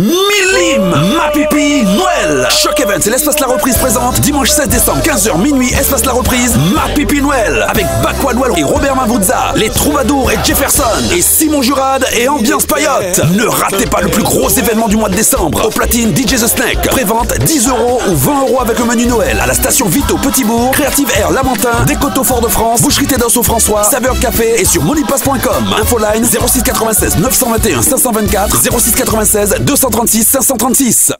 Mm. Choc Event et l'Espace La Reprise présente dimanche 16 décembre 15h minuit Espace La Reprise Ma Pipi Noël avec Bakwa Noël et Robert Mavuzza, les Troubadours et Jefferson et Simon Jurad et Ambiance Payotte. Ne ratez pas le plus gros événement du mois de décembre. Au platine DJ The Snake. Prévente 10 euros ou 20 euros avec le menu Noël à la station Vito Petit Bourg, Creative Air Lamentin, Décoto Fort de France, Boucherie Tédos François, Saveur Café et sur monipass.com. Infoline 06 96 921 524 06 96 236 536.